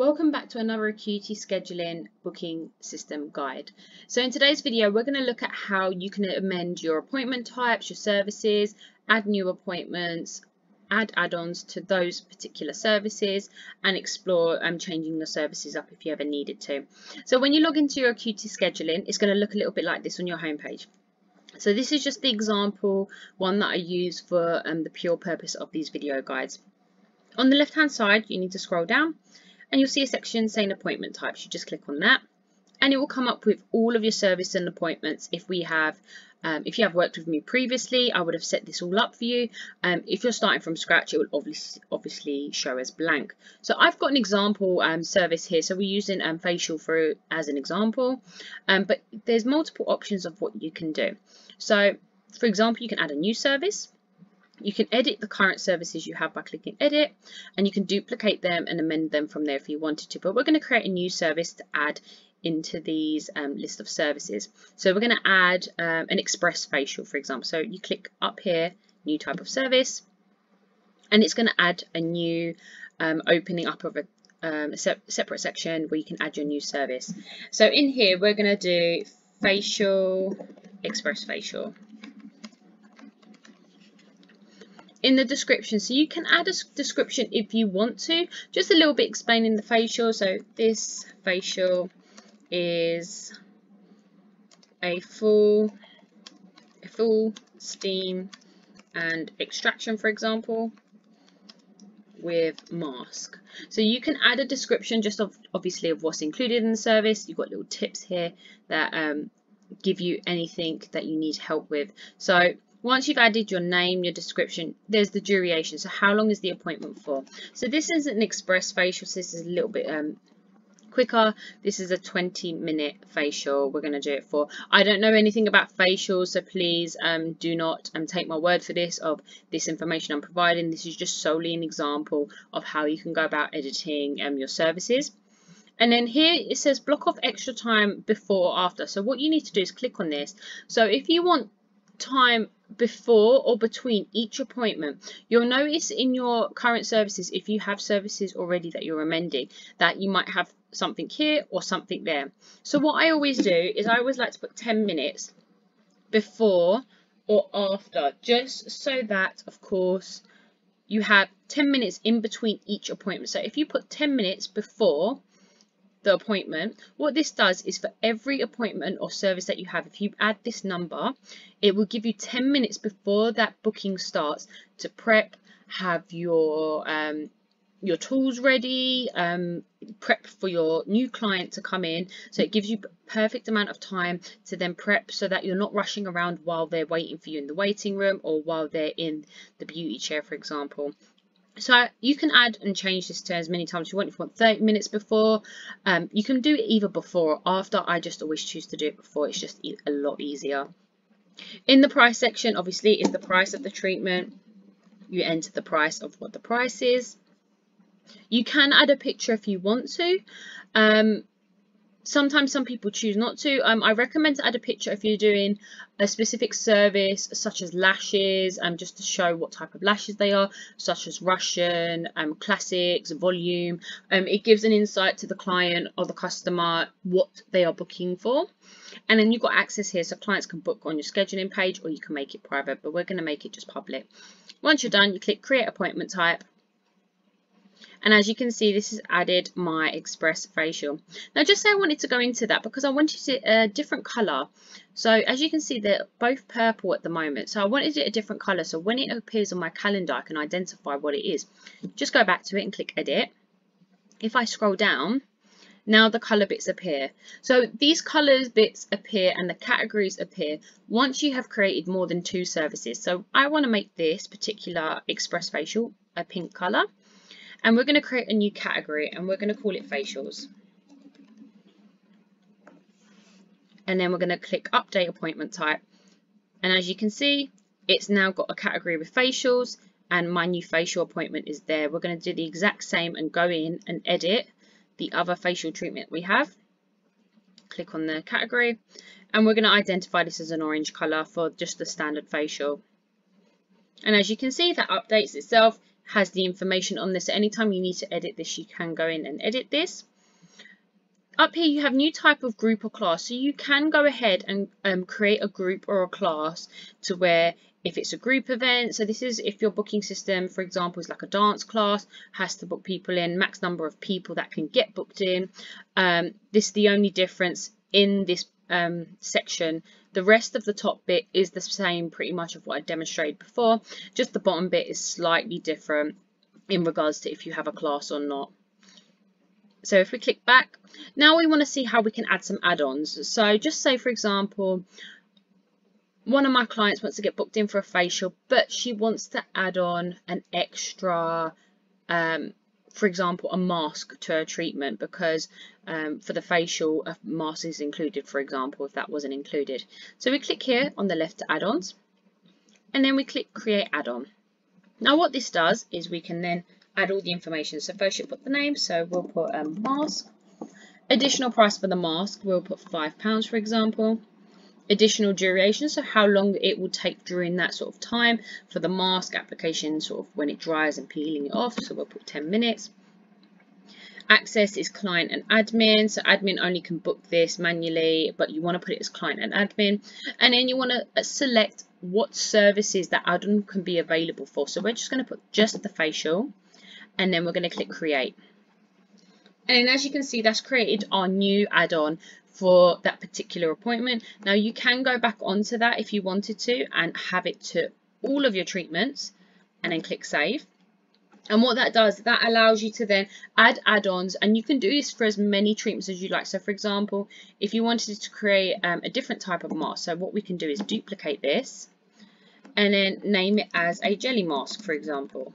Welcome back to another Acuity Scheduling Booking System guide. So in today's video we're going to look at how you can amend your appointment types, your services, add new appointments, add add-ons to those particular services and explore um, changing the services up if you ever needed to. So when you log into your Acuity Scheduling it's going to look a little bit like this on your homepage. So this is just the example one that I use for um, the pure purpose of these video guides. On the left hand side you need to scroll down and you'll see a section saying appointment types. You just click on that. And it will come up with all of your service and appointments if we have um, if you have worked with me previously I would have set this all up for you. Um, if you're starting from scratch it will obviously obviously show as blank. So I've got an example um, service here. So we're using um, facial for as an example. Um, but there's multiple options of what you can do. So for example you can add a new service you can edit the current services you have by clicking edit and you can duplicate them and amend them from there if you wanted to. But we're going to create a new service to add into these um, list of services. So we're going to add um, an express facial, for example. So you click up here, new type of service, and it's going to add a new um, opening up of a, um, se separate section where you can add your new service. So in here, we're going to do facial, express facial in the description. So you can add a description if you want to. Just a little bit explaining the facial. So this facial is a full a full steam and extraction for example with mask. So you can add a description just of obviously of what's included in the service. You've got little tips here that um, give you anything that you need help with. So once you've added your name, your description, there's the duration. So how long is the appointment for? So this is an express facial, so this is a little bit um, quicker. This is a 20 minute facial we're going to do it for. I don't know anything about facials, so please um, do not um, take my word for this of this information I'm providing. This is just solely an example of how you can go about editing um, your services. And then here it says block off extra time before or after. So what you need to do is click on this. So if you want time before or between each appointment. You'll notice in your current services, if you have services already that you're amending, that you might have something here or something there. So what I always do is I always like to put 10 minutes before or after, just so that, of course, you have 10 minutes in between each appointment. So if you put 10 minutes before the appointment. What this does is for every appointment or service that you have, if you add this number, it will give you 10 minutes before that booking starts to prep, have your um, your tools ready, um, prep for your new client to come in. So it gives you perfect amount of time to then prep so that you're not rushing around while they're waiting for you in the waiting room or while they're in the beauty chair, for example. So you can add and change this to as many times as you want. If you want 30 minutes before, um, you can do it either before or after. I just always choose to do it before. It's just a lot easier. In the price section, obviously, is the price of the treatment. You enter the price of what the price is. You can add a picture if you want to. Um, sometimes some people choose not to. Um, I recommend to add a picture if you're doing a specific service such as lashes, um, just to show what type of lashes they are, such as Russian, um, classics, volume. Um, it gives an insight to the client or the customer what they are booking for. And then you've got access here so clients can book on your scheduling page or you can make it private, but we're going to make it just public. Once you're done, you click create appointment type and as you can see, this has added my Express facial. Now, just say I wanted to go into that because I wanted it a different color. So as you can see, they're both purple at the moment. So I wanted it a different color. So when it appears on my calendar, I can identify what it is. Just go back to it and click edit. If I scroll down, now the color bits appear. So these colors bits appear and the categories appear once you have created more than two services. So I want to make this particular Express Facial a pink color and we're going to create a new category and we're going to call it facials. And then we're going to click update appointment type. And as you can see, it's now got a category with facials and my new facial appointment is there. We're going to do the exact same and go in and edit the other facial treatment we have. Click on the category and we're going to identify this as an orange color for just the standard facial. And as you can see, that updates itself has the information on this. Anytime you need to edit this, you can go in and edit this. Up here you have new type of group or class. So you can go ahead and um, create a group or a class to where if it's a group event, so this is if your booking system, for example, is like a dance class, has to book people in, max number of people that can get booked in. Um, this is the only difference in this um, section. The rest of the top bit is the same pretty much of what I demonstrated before, just the bottom bit is slightly different in regards to if you have a class or not. So if we click back, now we want to see how we can add some add-ons. So just say, for example, one of my clients wants to get booked in for a facial, but she wants to add on an extra, um, for example, a mask to a treatment because um, for the facial, a mask is included, for example, if that wasn't included. So we click here on the left to add-ons, and then we click create add-on. Now what this does is we can then add all the information. So first you put the name, so we'll put um, mask. Additional price for the mask, we'll put £5 for example additional duration, so how long it will take during that sort of time for the mask application, sort of when it dries and peeling it off, so we'll put 10 minutes. Access is client and admin, so admin only can book this manually, but you want to put it as client and admin. And then you want to select what services that add-on can be available for. So we're just going to put just the facial, and then we're going to click create. And as you can see, that's created our new add-on for that particular appointment. Now you can go back onto that if you wanted to and have it to all of your treatments and then click save. And what that does, that allows you to then add add-ons and you can do this for as many treatments as you like. So for example, if you wanted to create um, a different type of mask, so what we can do is duplicate this and then name it as a jelly mask, for example.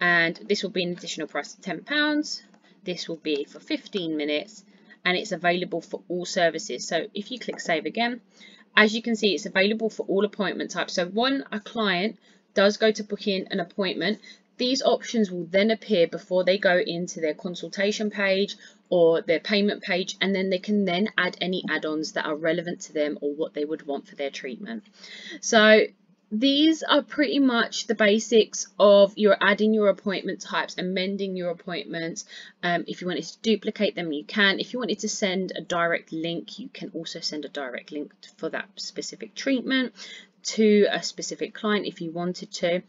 And this will be an additional price of £10. This will be for 15 minutes and it's available for all services. So if you click save again, as you can see, it's available for all appointment types. So when a client does go to book in an appointment, these options will then appear before they go into their consultation page or their payment page and then they can then add any add-ons that are relevant to them or what they would want for their treatment. So these are pretty much the basics of your adding your appointment types, amending your appointments. Um, if you wanted to duplicate them, you can. If you wanted to send a direct link, you can also send a direct link for that specific treatment to a specific client if you wanted to.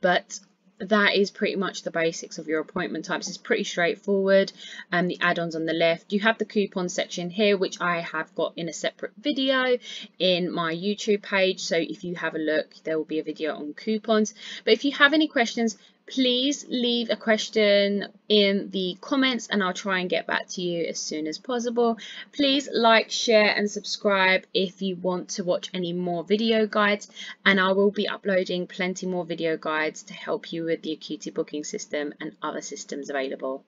But that is pretty much the basics of your appointment types. It's pretty straightforward. And um, the add-ons on the left, you have the coupon section here, which I have got in a separate video in my YouTube page. So if you have a look, there will be a video on coupons. But if you have any questions, please leave a question in the comments and I'll try and get back to you as soon as possible. Please like, share and subscribe if you want to watch any more video guides and I will be uploading plenty more video guides to help you with the Acuity booking system and other systems available.